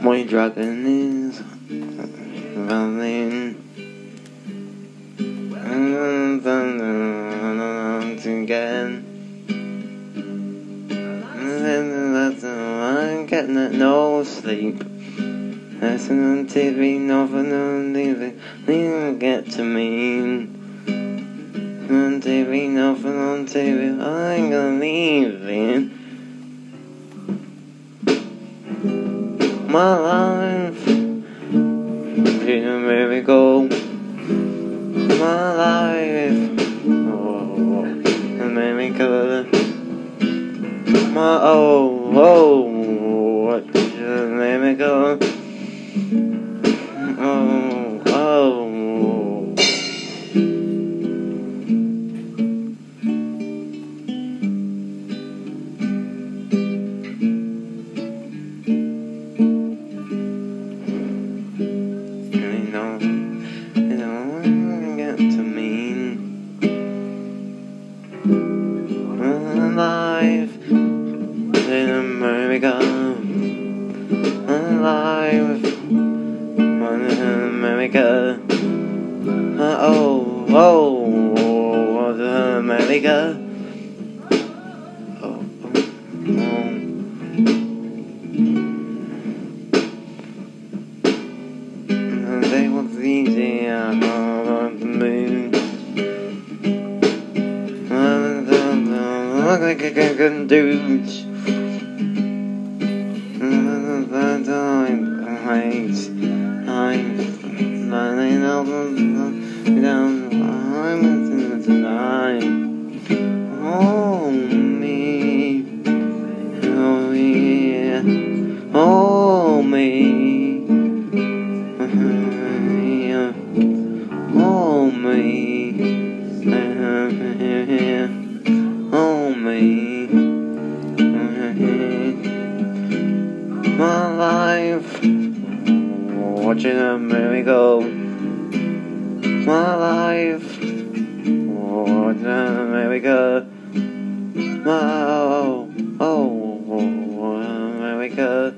My dragon is running. Again. I'm getting no sleep. Listen on TV, nothing on TV, you get to me. On TV, nothing on TV, I ain't gonna leave it. My life, in a miracle. My life, oh, a miracle. My oh, oh, what a miracle. Oh, America. Alive America. Uh, oh, oh, America. Oh, oh, oh. They will see the on the moon. Look like a good dude. Down. I'm tonight. Oh me, oh yeah, oh me. Oh me, oh me, my life, watching a miracle. My life, watching a miracle. My oh oh, America.